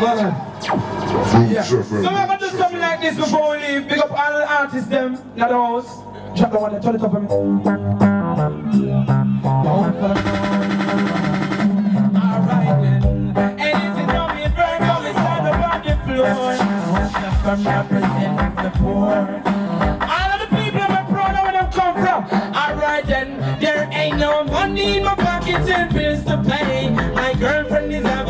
Yeah. So we're gonna do something like this before we leave. Pick up all the artists them in the house. Drop the one turn it up for me. Alright then. And if me, burn, come and on the floor. From representing the poor. All of the people I'm proud of where them come from. Alright then, there ain't no money in my pocket and bills to pay. My girlfriend is a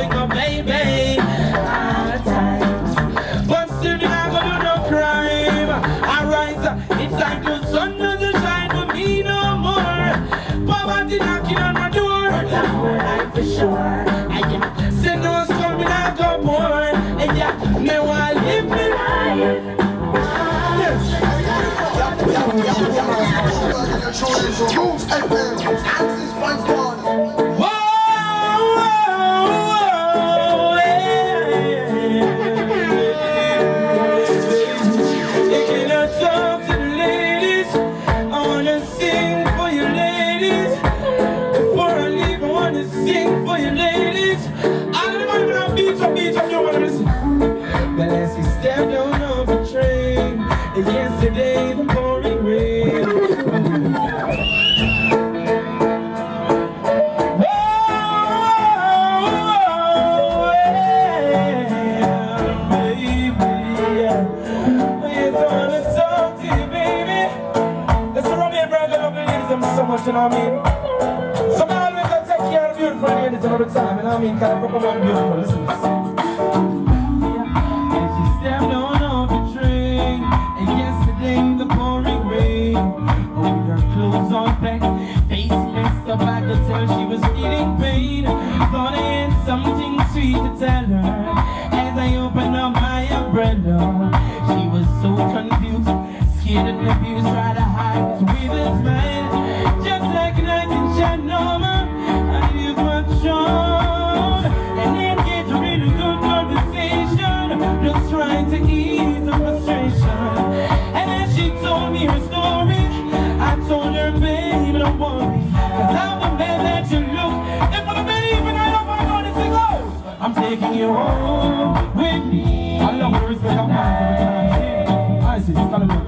for sure. Yesterday the pouring rain. Whoa, yeah, baby. I wanna talk baby. The ladies so much, you know mean? Some always I take care of beautiful ladies all the time, you know I mean? Cause I beautiful, listen. Could tell she was feeling pain. Thought I had something sweet to tell her. As I opened up my umbrella She was so confused. Scared and abused, tried to hide it with a smile. Just like a night in Shanoma I used my charm And engaged a good Just trying to ease the frustration. And as she told me her story I'm home with me I love the every time I kind of know